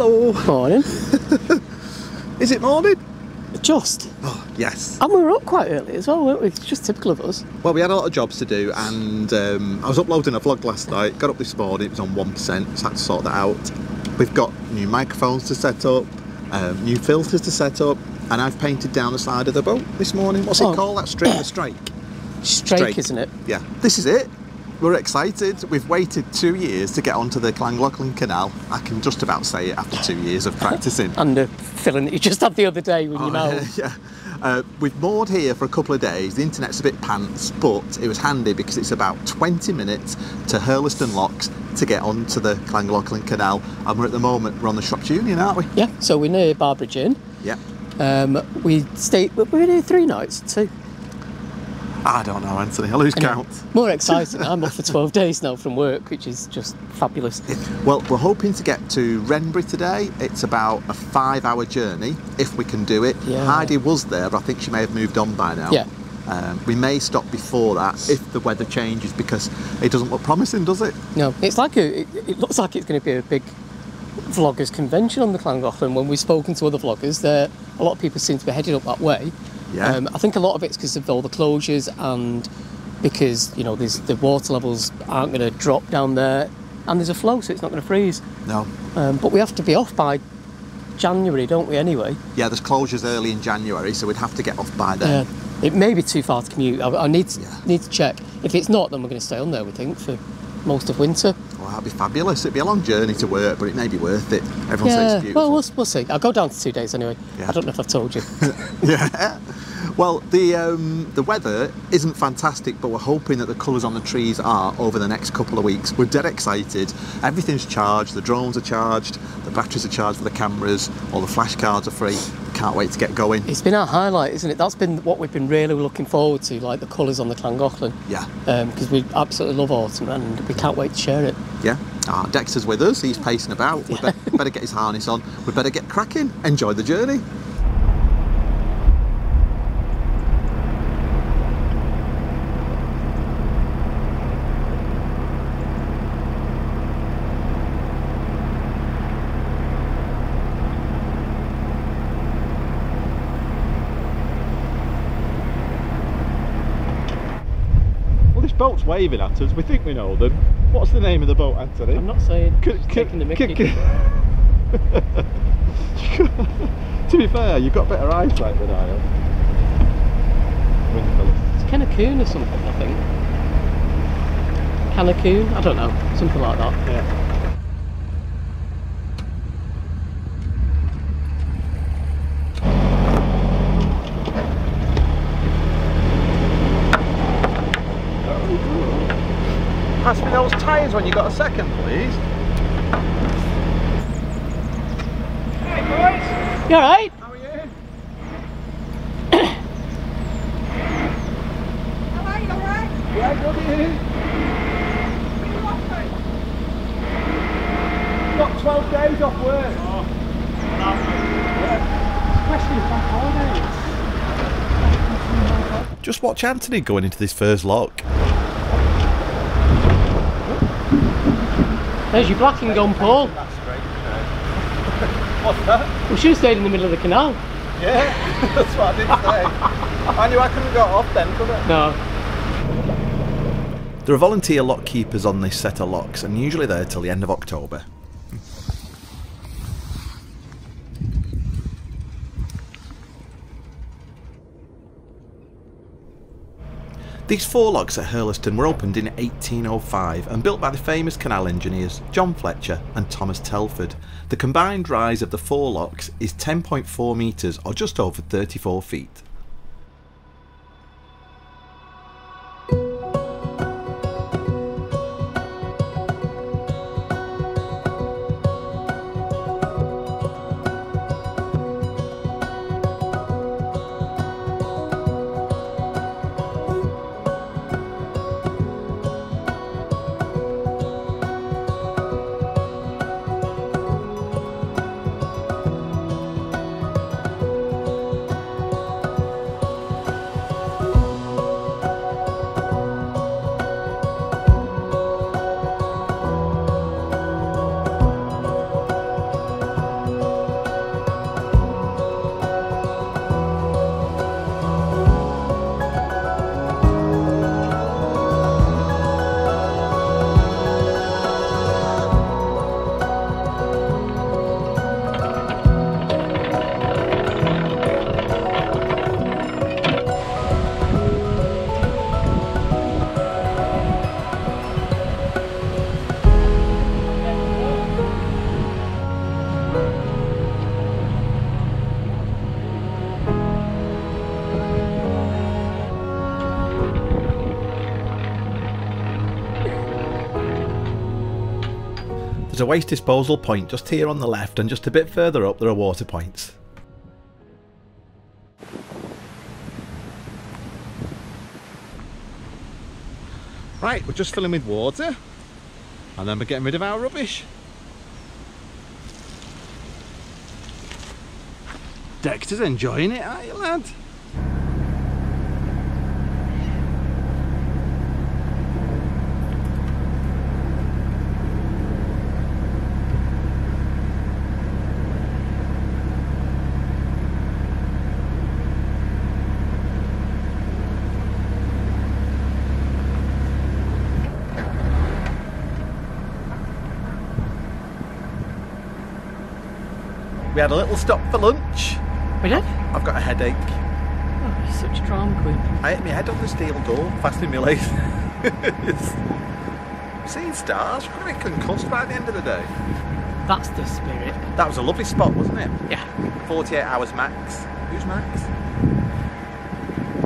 Hello. Morning. Is it morning? Just. Oh, yes. And we were up quite early as well, weren't we? It's just typical of us. Well, we had a lot of jobs to do, and um, I was uploading a vlog last night. Got up this morning, it was on 1%, so I had to sort that out. We've got new microphones to set up, um, new filters to set up, and I've painted down the side of the boat this morning. What's Oh. it called? That straight, the strike. Strake, Strake. isn't it? Yeah, this is it. We're excited. We've waited two years to get onto the Llangollen Canal. I can just about say it after two years of practicing. And the filling that you just had the other day when you Oh, know. yeah. Uh, we've moored here for a couple of days. The internet's a bit pants, but it was handy because it's about 20 minutes to Hurleston Locks to get onto the Llangollen Canal. And we're at the moment, we're on the Shropshire Union, aren't we? Yeah, so we're near Barbridge Inn. Yeah. Um, we stayed, we were here three nights, two. I don't know, Anthony. I lose Anyway, count. More exciting. I'm off for 12 days now from work, which is just fabulous. Well, we're hoping to get to Wrenbury today. It's about a five hour journey, if we can do it. Yeah. Heidi was there, but I think she may have moved on by now. Yeah. Um, we may stop before that if the weather changes because it doesn't look promising, does it? No, it's like a, it, it looks like it's going to be a big vloggers convention on the Llangollen. When we've spoken to other vloggers, there a lot of people seem to be headed up that way. Yeah. Um, I think a lot of it's because of all the closures and because you know there's the water levels aren't going to drop down there, and there's a flow, so it's not going to freeze. No. Um, but we have to be off by January, don't we? Anyway. Yeah, there's closures early in January, so we'd have to get off by then. Uh, it may be too far to commute. I, I need to, Yeah. need to check. If it's not, then we're going to stay on there. We think for most of winter. Well, that'd be fabulous. It'd be a long journey to work, but it may be worth it. Everyone says yeah. it's beautiful. Well, we'll we'll see. I'll go down to two days anyway. Yeah. I don't know if I've told you. yeah. Well, the um, the weather isn't fantastic, but we're hoping that the colours on the trees are over the next couple of weeks. We're dead excited. Everything's charged. The drones are charged. The batteries are charged for the cameras. All the flashcards are free. Can't wait to get going. It's been our highlight, isn't it? That's been what we've been really looking forward to, like the colours on the Llangollen. Yeah. Because we absolutely love autumn and we can't wait to share it. Yeah. Ah, Dexter's with us. He's pacing about. We be- better get his harness on. We better get cracking. Enjoy the journey. Well, this boat's waving at us. We think we know them. What's the name of the boat, Anthony? I'm not saying C- taking the mickey. to be fair, you've got better eyesight than I have. It's Kennacoon or something, I think. Cannacoon? I don't know. Something like that. Yeah. Me those tyres when you got a second, please. You alright? How are you? Yeah, good you. Got 12 days off work. Just watch Anthony going into this first lock. There's your black and gone, Paul. What's that? We should have stayed in the middle of the canal. Yeah, that's what I did say. I knew I couldn't go off then, could I? No. There are volunteer lock keepers on this set of locks and usually they're there till the end of October. These four locks at Hurleston were opened in 1805 and built by the famous canal engineers John Fletcher and Thomas Telford. The combined rise of the four locks is 10.4 metres or just over 34 feet. There's a waste disposal point just here on the left and just a bit further up there are water points. Right, we're just filling with water and then we're getting rid of our rubbish. Dexter's enjoying it, aren't you lad? We had a little stop for lunch. We did? I've got a headache. Oh, you're such a drama queen. I hit my head on the steel door, fastening my lathe. Seeing stars, we're going to be concussed by the end of the day. That's the spirit. That was a lovely spot, wasn't it? Yeah. 48 hours max. Who's max? Do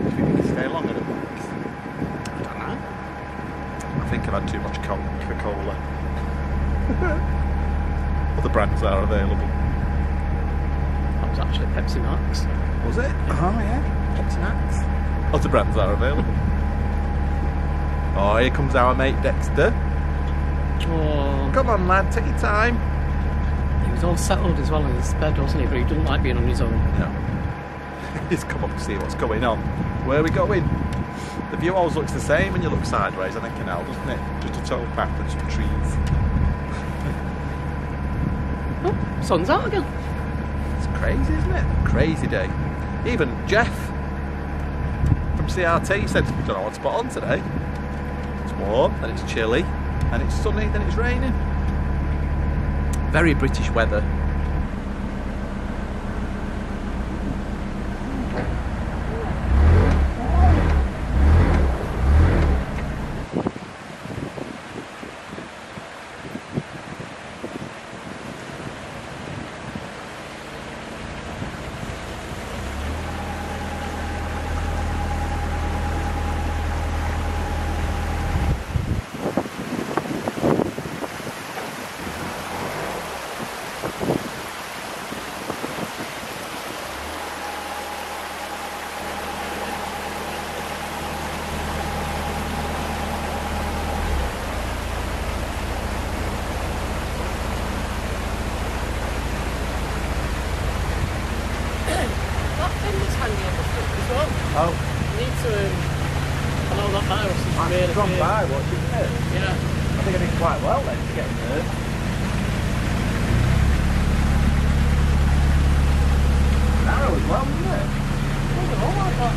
you think we can stay longer than max? I don't know. I think I've had too much Coca-Cola. Other brands are available. That was actually Pepsi Max. Was it? Oh yeah, Pepsi Max. Other brands are available. Oh, here comes our mate Dexter. Oh, Come on, lad, take your time. he was all settled as well in his bed, wasn't he? But he didn't like being on his own. No. He's come up to see what's going on. Where are we going? The view always looks the same when you look sideways on a canal, doesn't it? Just a total path and some trees. Oh, sun's out again. Crazy, isn't it? Crazy day. Even Jeff from CRT said, don't know what to put on today. It's warm, then it's chilly, and it's sunny, then it's raining. Very British weather. That thing was hanging on the foot as well. Oh, You need to. Um, I know that virus is really gone big. by, what, didn't it? Yeah. I think I did quite well then to get there. Narrow as well, wasn't it? Wasn't all like that.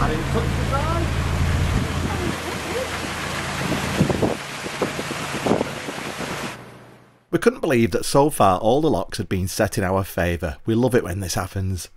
I didn't touch the side. We couldn't believe that so far all the locks had been set in our favour. We love it when this happens.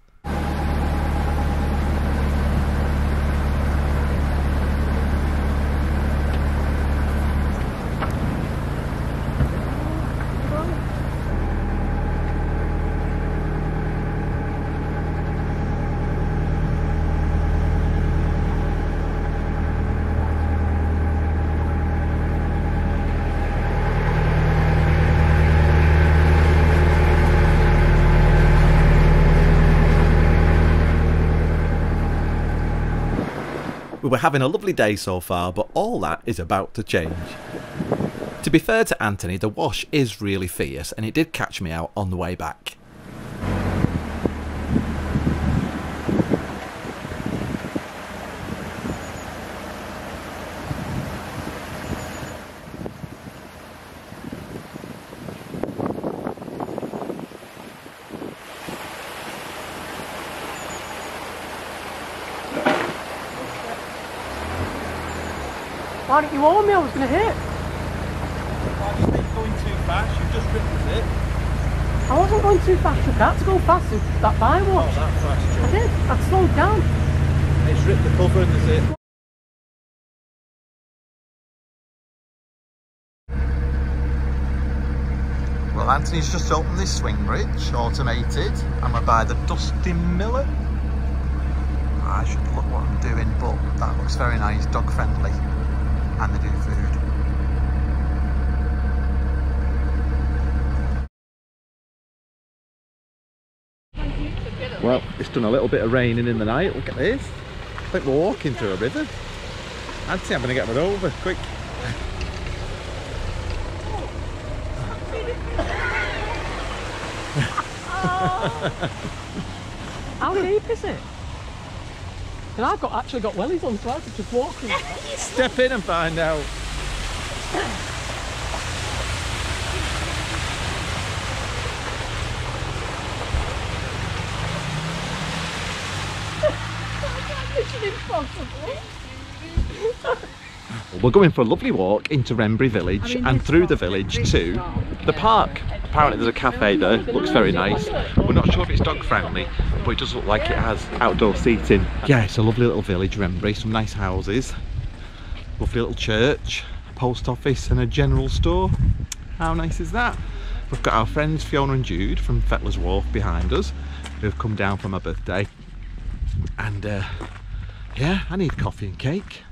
Having a lovely day so far, but all that is about to change. To be fair to Anthony, the wash is really fierce and it did catch me out on the way back. Why didn't you warn me? I was going to hit. Why do you think going too fast? You've just ripped the zip. I wasn't going too fast. You got to go fast with that by oh, watch. that fast, I did. I slowed down. It's ripped the cover and the zip. Well, Anthony's just opened this swing bridge, automated, and we're by the Dusty Miller. I should look what I'm doing, but that looks very nice, dog friendly, and they do food. Well, it's done a little bit of raining in the night. Look at this. I think we're walking through a river. Anthony, I'm going to get one over, quick. How deep is it? And I've got actually got wellies on, so I could just walk in. Step in and find out. We're going for a lovely walk into Wrenbury Village and through the village to the park. Apparently there's a cafe there, looks very nice. We're not sure if it's dog friendly, but it does look like it has outdoor seating. Yeah, it's a lovely little village, Wrenbury, some nice houses, lovely little church, post office and a general store. How nice is that? We've got our friends Fiona and Jude from Fettler's Wharf behind us, who've come down for my birthday. And uh, yeah, I need coffee and cake.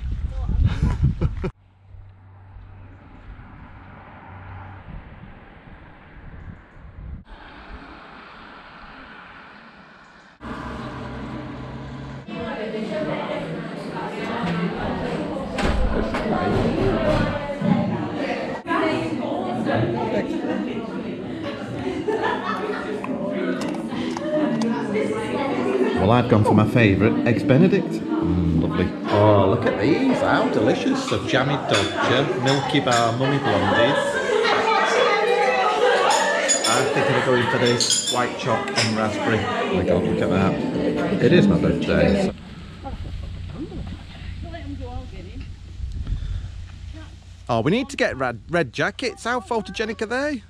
Favourite, Eggs Benedict. Mm, lovely. Oh, look at these. How delicious. So, Jammy Dodger, Milky Bar, Mummy Blondies. I'm thinking of going for this white choc and raspberry. Oh my god, look at that. It is my birthday. so- Oh, we need to get red, red jackets. How photogenic are they?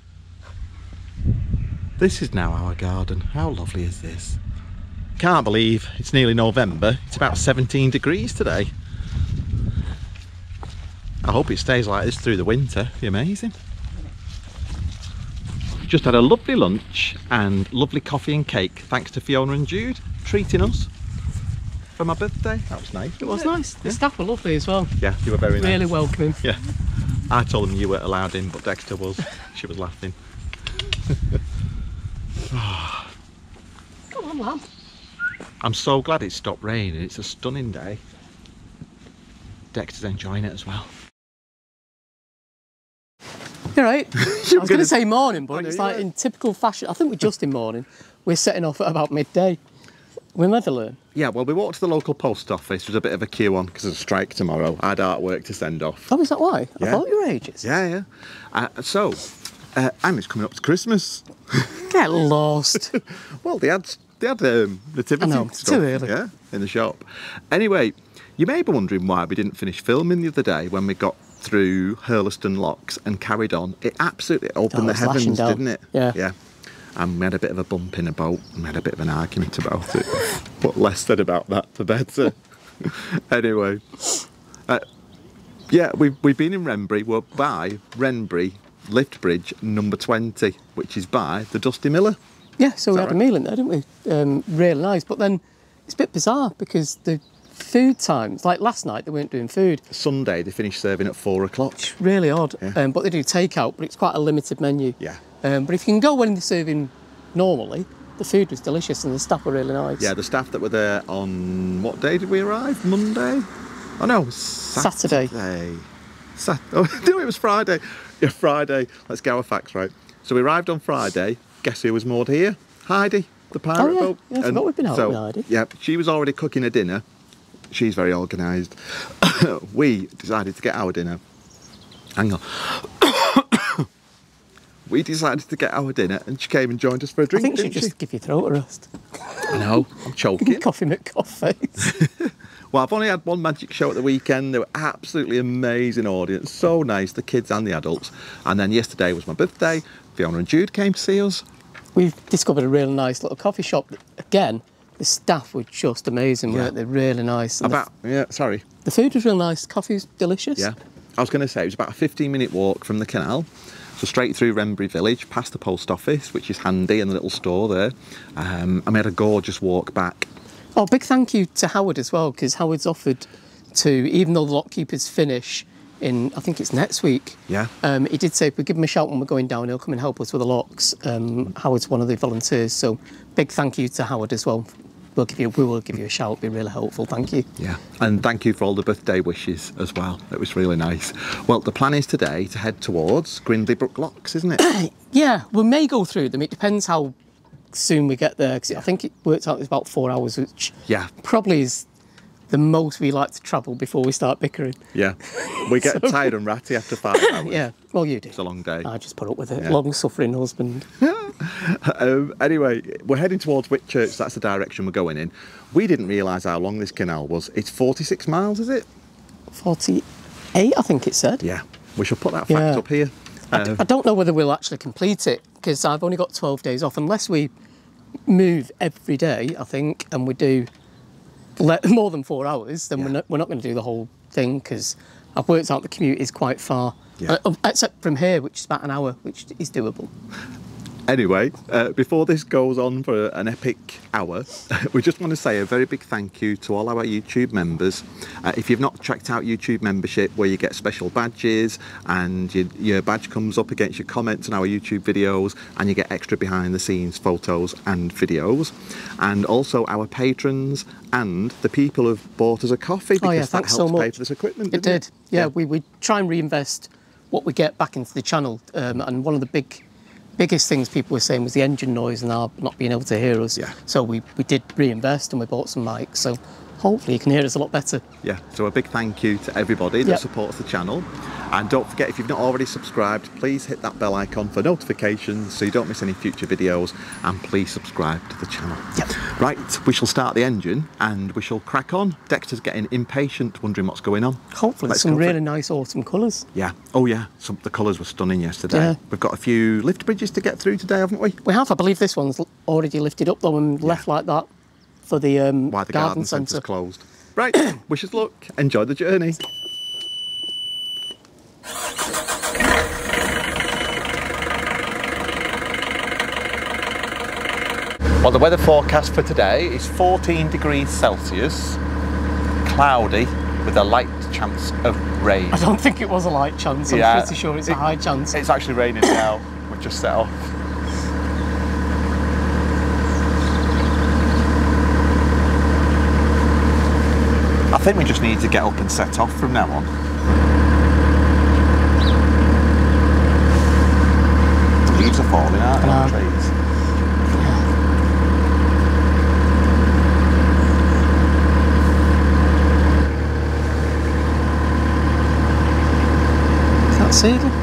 This is now our garden. How lovely is this? Can't believe it's nearly November. It's about 17 degrees today. I hope it stays like this through the winter. It'd be amazing. Just had a lovely lunch and lovely coffee and cake thanks to Fiona and Jude treating us for my birthday. That was nice. It was nice. The staff were lovely as well. Yeah, you were very nice. Really welcoming. Yeah. I told them you weren't allowed in, but Dexter was. she was laughing. Come on, lamb. I'm so glad it stopped raining. It's a stunning day. Dexter's enjoying it as well. You're right. I was going gonna- say morning, but it's like were. in typical fashion. I think we're just in morning. We're setting off at about midday. We'll never learn. Yeah, well, we walked to the local post office. There was a bit of a queue on because of a strike tomorrow. I had artwork to send off. Oh, is that why? I Yeah. thought you were ages. Yeah, yeah. Uh, so, uh, and it's coming up to Christmas. Get lost. Well, they had they had um, nativity know, stuff, too early. Yeah, in the shop. Anyway, you may be wondering why we didn't finish filming the other day when we got through Hurleston Locks and carried on. It absolutely opened Oh, the heavens, didn't it? Yeah. Yeah. And we had a bit of a bump in a boat and we had a bit of an argument about it. but less said about that, the better. anyway. Uh, yeah, we've, we've been in Wrenbury. We're by Wrenbury Lift Bridge number 20, which is by the Dusty Miller. Yeah, so we had a meal in there, didn't we? Um, really nice. But then it's a bit bizarre because the food times, like last night, they weren't doing food. Sunday, they finish serving at four o'clock. It's really odd. Yeah. Um, but they do takeout, but it's quite a limited menu. Yeah. Um, but if you can go when they're serving normally, the food was delicious and the staff were really nice. Yeah, the staff that were there on what day did we arrive? Monday? Oh no, Saturday. Saturday. Sat- oh, no, it was Friday. Yeah, Friday. Let's get our facts right. So we arrived on Friday. Guess who was moored here? Heidi, the oh, pirate Oh, yeah. boat. Yeah, I forgot we've been out so, with Heidi. Yeah, she was already cooking a dinner. She's very organised. we decided to get our dinner. Hang on. we decided to get our dinner, and she came and joined us for a drink. I think she just give your throat a rest. I know. I'm choking. Coffee McCoffee. Well, I've only had one magic show at the weekend. They were absolutely amazing audience, so nice, the kids and the adults. And then yesterday was my birthday. Fiona and Jude came to see us. We've discovered a really nice little coffee shop. that, Again, the staff were just amazing, Yeah. weren't they? Really nice. And the- About yeah, sorry, the, food was real nice. The coffee was delicious. yeah. I was going to say it was about a 15 minute walk from the canal. So straight through Wrenbury Village, past the post office, which is handy, and the little store there. Um, and we had a gorgeous walk back. Oh, big thank you to Howard as well, because Howard's offered to, even though the lockkeepers finish in, I think it's next week. Yeah. Um, he did say if we give him a shout when we're going down, he'll come and help us with the locks. Um, Howard's one of the volunteers, so big thank you to Howard as well. We'll give you, we will give you a shout. Be really helpful. Thank you. Yeah, and thank you for all the birthday wishes as well. It was really nice. Well, the plan is today to head towards Grindley Brook Locks, isn't it? Yeah, we may go through them. It depends how soon we get there. Because I think it works out it's about four hours, which yeah, probably is the most we like to travel before we start bickering. yeah. We get tired and ratty after five hours. Yeah, well, you do. It's a long day. I just put up with it. Yeah. Long-suffering husband. Um, anyway, we're heading towards Whitchurch. That's the direction we're going in. We didn't realise how long this canal was. It's 46 miles, is it? 48, I think it said. Yeah. We shall put that fact Yeah. up here. I, I don't know whether we'll actually complete it because I've only got 12 days off unless we move every day, I think, and we do more than four hours, then we're not, we're not going to do the whole thing because I've worked out the commute is quite far. Yeah. Uh, except from here, which is about an hour, which is doable. Anyway, uh, before this goes on for an epic hour, we just want to say a very big thank you to all our YouTube members. Uh, if you've not checked out YouTube membership, where you get special badges and your, your badge comes up against your comments on our YouTube videos, and you get extra behind the scenes photos and videos, and also our patrons and the people who've bought us a coffee because Oh, yeah, that helps so pay for this equipment. It did. Yeah, We, we try and reinvest what we get back into the channel. Um, and one of the big, biggest things people were saying was the engine noise and our not being able to hear us. Yeah. So we, we did reinvest and we bought some mics. So hopefully you can hear us a lot better. Yeah, so a big thank you to everybody that Yep. supports the channel. And don't forget, if you've not already subscribed, please hit that bell icon for notifications so you don't miss any future videos. And please subscribe to the channel. Yep. Right, we shall start the engine and we shall crack on. Dexter's getting impatient, wondering what's going on. Hopefully Let's some really nice autumn colours. Yeah. Oh, yeah. Some, the colours were stunning yesterday. Yeah. We've got a few lift bridges to get through today, haven't we? We have, I believe this one's already lifted up though and left like that for the, um, Why the garden, garden, centre's closed. Right, wish us luck. Enjoy the journey. Well, the weather forecast for today is 14 degrees Celsius, cloudy, with a light chance of rain. I don't think it was a light chance. I'm Yeah, pretty sure it's a high chance. It's actually raining now. We've just set off. Think we just need to get up and set off from now on. The leaves are falling out on the know. trees. Is that seedle?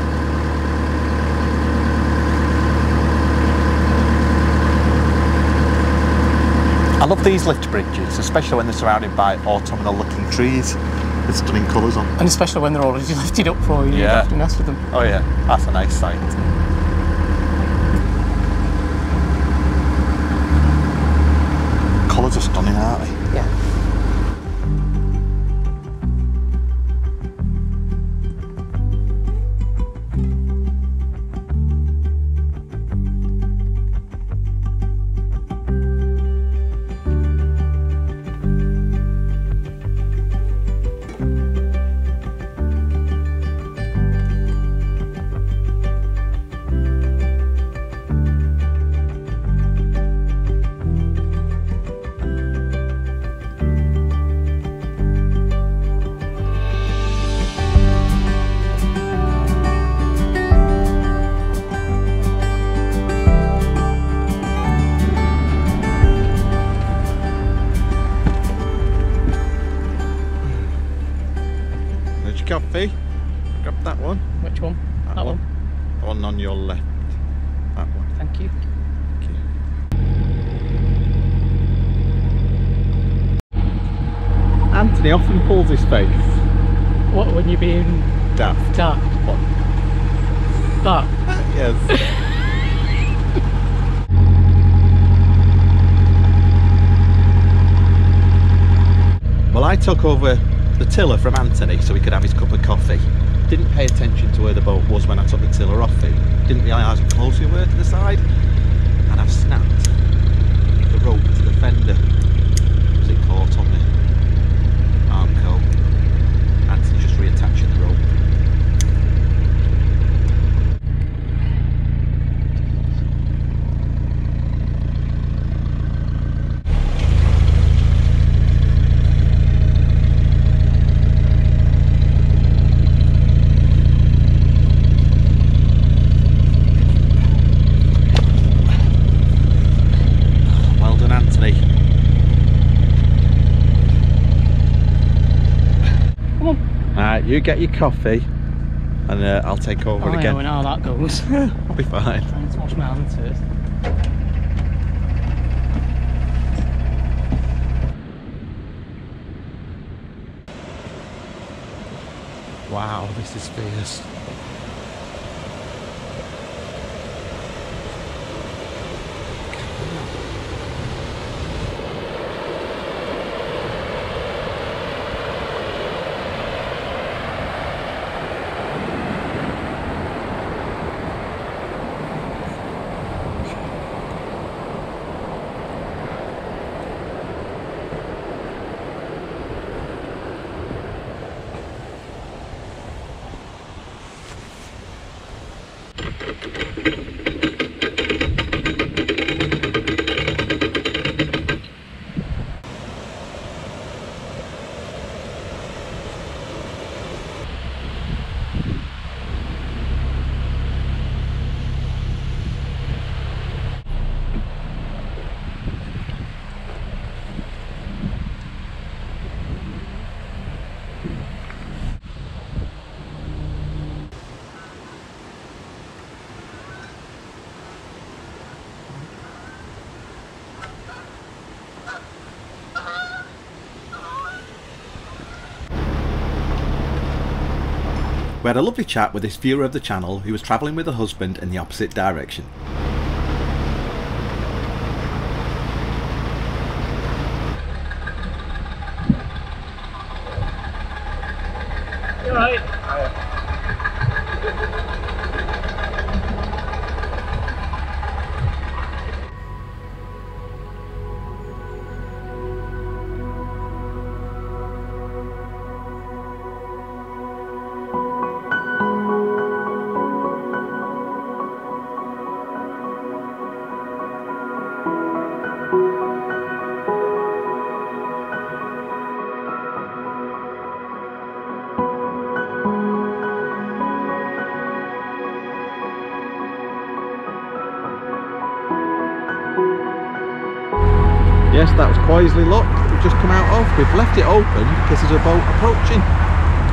I love these lift bridges, especially when they're surrounded by autumnal looking trees with stunning colours on. And especially when they're already lifted up for you, you Yeah. to mess with them. Oh yeah, that's a nice sight. Colours are stunning, aren't they? Coffee. Grab that one. Which one? That That one. one. The one on your left. That one. Thank you. Thank you. Anthony often pulls his face. What, when you're being Daft. daft? What? That? Yes. well, I took over the tiller from Anthony so he could have his cup of coffee. Didn't pay attention to where the boat was when I took the tiller off him. didn't realise how close we were to the side, and I've snapped the rope to the fender as it caught on the Armco. Anthony's just reattaching the rope. Well done, Anthony. Come on. Alright, you get your coffee, and uh, I'll take over Oh, again. we know how that goes. I'll be fine. I need to wash my hands first. Wow, this is fierce. We had a lovely chat with this viewer of the channel who was travelling with her husband in the opposite direction. Quoisley Lock we've just come out of. We've left it open because there's a boat approaching.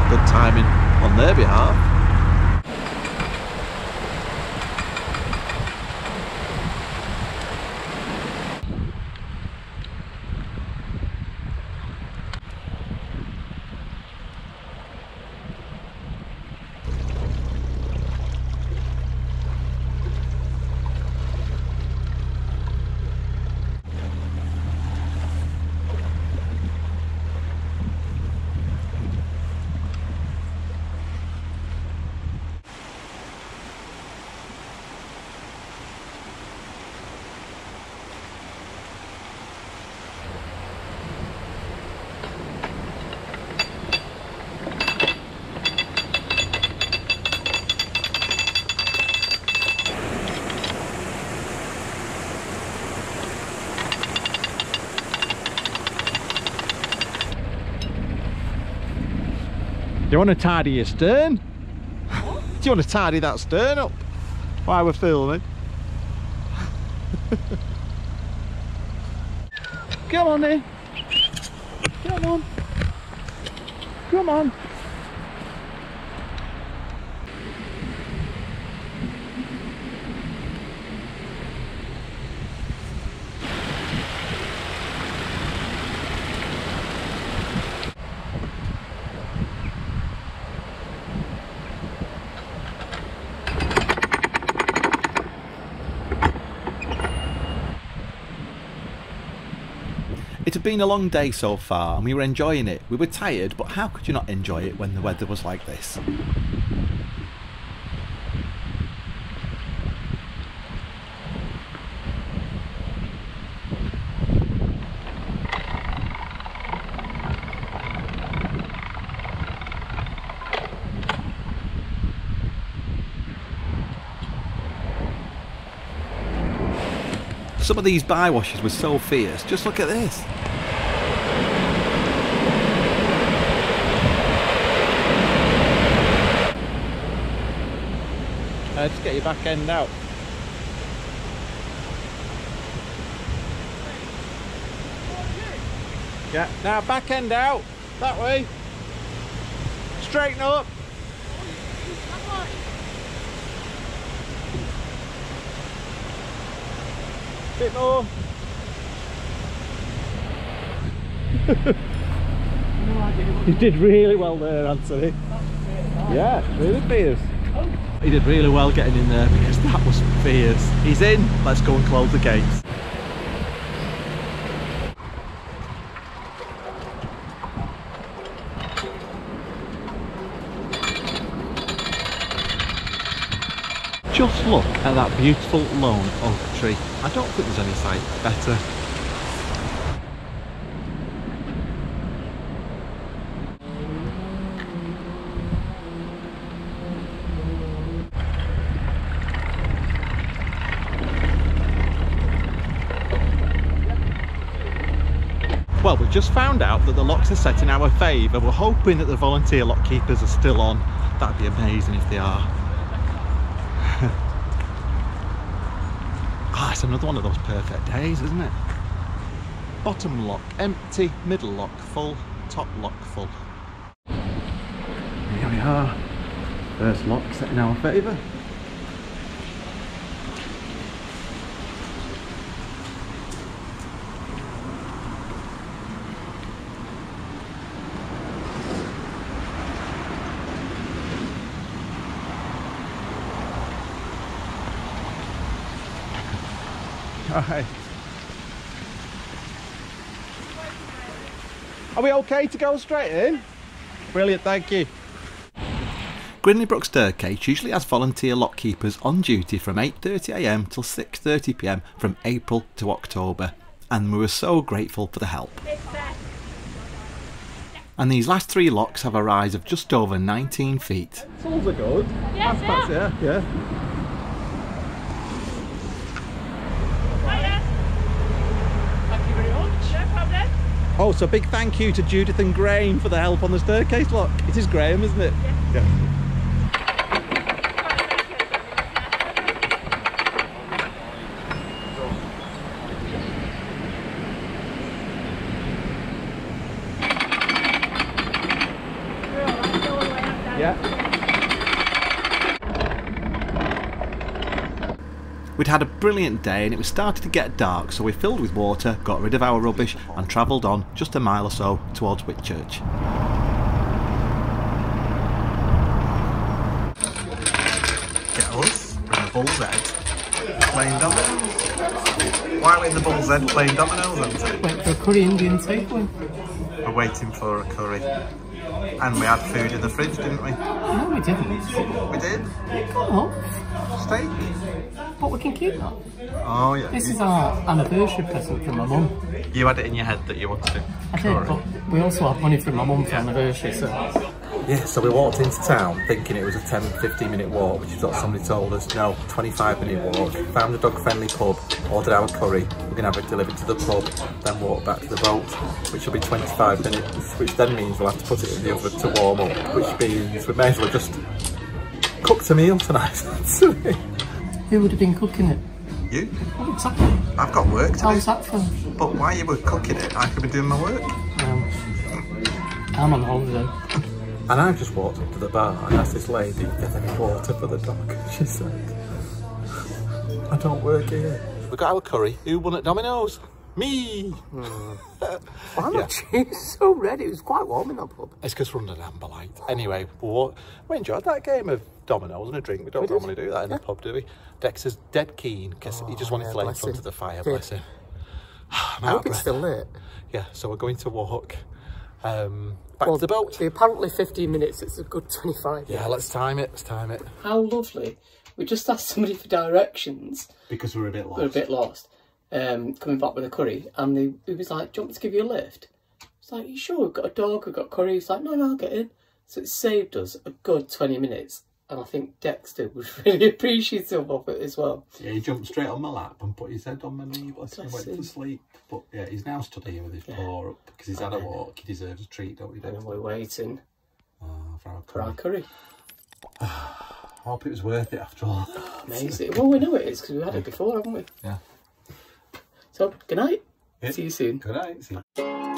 Good timing on their behalf. You want to tidy your stern? Do you want to tidy that stern up while we're filming? Come on then. Come on. Come on. been a long day so far and we were enjoying it. We were tired, but how could you not enjoy it when the weather was like this? Some of these by washes were so fierce, just look at this. Uh, just get your back end out. Yeah, now back end out. That way. Straighten up. Bit more. you did really well there, Anthony. Yeah, really fierce. He did really well getting in there because that was fierce. He's in. Let's go and close the gates. Just look at that beautiful lone oak tree. I don't think there's any sight better. Just found out that the locks are set in our favour. We're hoping that the volunteer lock keepers are still on. That'd be amazing if they are. Ah, it's another one of those perfect days, isn't it? Bottom lock empty, middle lock full, top lock full. Here we are. First lock set in our favour. Right. Are we okay to go straight in? Brilliant, thank you. Grindley Brook Staircase usually has volunteer lock keepers on duty from 8.30am till 6.30pm from April to October and we were so grateful for the help. And these last three locks have a rise of just over 19 feet. Tools are good. Yes, That's, yeah, yeah. Thank you very much. No problem. Oh, so big thank you to Judith and Graham for the help on the staircase lock. It is Graham, isn't it? Yeah. Yeah. We'd had a brilliant day and it was starting to get dark, so we filled with water, got rid of our rubbish, and travelled on just a mile or so towards Whitchurch. Get us in the Bull's Head playing dominoes. Why are we in the Bull's Head playing dominoes, Anthony? Wait for a curry Indian takeaway. We're waiting for a curry. And we had food in the fridge, didn't we? No, we didn't. We did. Oh, Steak. but we can keep that. Oh yeah. This is our anniversary present from my mum. You had it in your head that you wanted I did, but we also had money from my mum for anniversary, so Yeah, so we walked into town thinking it was a 10 15 minute walk, which is what somebody told us. No, 25 minute walk. Found a dog friendly pub, ordered our curry. We're going to have it delivered to the pub, then walk back to the boat, which will be 25 minutes, which then means we'll have to put it in the oven to warm up, which means we may as well just cook a meal tonight. who would have been cooking it? you? What exactly? I've got work to How's that from? But while you were cooking it, I could be doing my work. Um, I'm on holiday. And I just walked up to the bar and asked this lady if there's any water for the dog. She said, I don't work here. We got our curry. Who won at Domino's? Me! I'm hmm. Yeah. actually so red? It was quite warm in that pub. It's because we're under an amber light. Anyway, we we enjoyed that game of dominoes and a drink. We don't We normally do that in the pub, do we? Dexter's dead keen because he just oh, wanted yeah, to lay in front him. of the fire, Did. bless him. I'm I hope it's still lit. Yeah, so we're going to walk um, back Well, to the boat. the apparently 15 minutes, it's a good 25. Yeah, let's time it. Let's time it. How lovely. We just asked somebody for directions. Because we're a bit lost. We're a bit lost. Um, coming back with a curry. And they, he was like, do you want me to give you a lift? It's like, you sure? We've got a dog, we've got curry. He's like, no, no, I'll get in. So it saved us a good 20 minutes and I think Dexter was really appreciative of it as well. Yeah, he jumped straight on my lap and put his head on my knee, bless him, Bless went him. to sleep. But yeah, he's now stood here with his paw up because he's had a walk. He deserves a treat, don't we, And Dexter? then we're waiting Ah, for our for our curry. curry. I hope it was worth it after all. Amazing. well, we know it is because we've had it before, haven't we? Yeah. So, good night. Yeah. See you soon. Good night. See you.